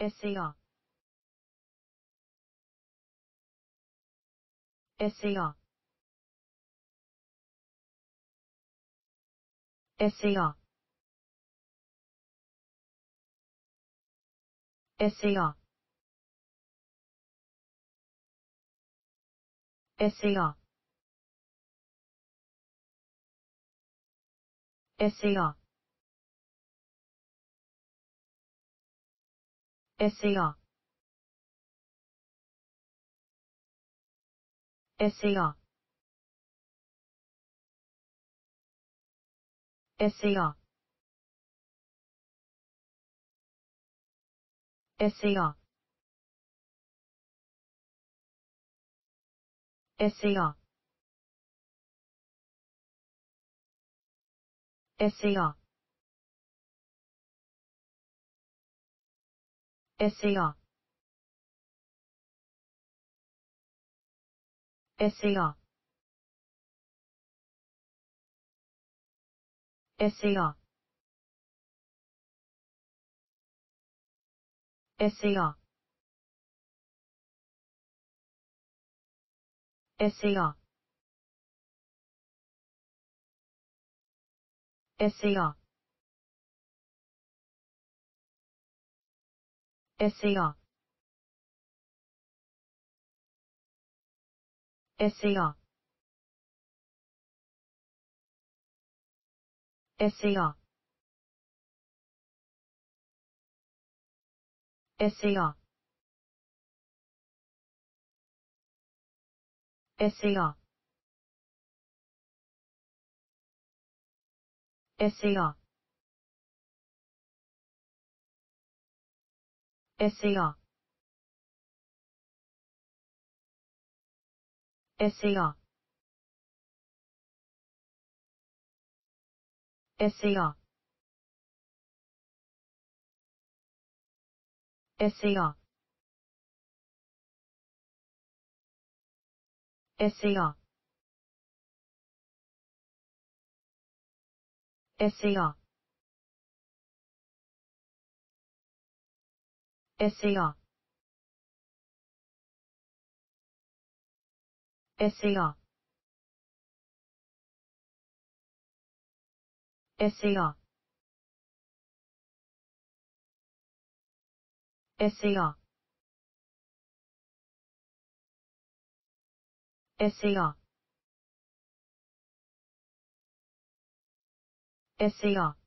SAR SAR SAR SAR SAR SAR SAR SAR SAR SAR SAR SAR SAR SAR SAR SAR SAR SAR SAR SAR SAR SAR SAR SAR SAR SAR SAR SAR SAR SAR SAR SAR SAR SAR SAR SAR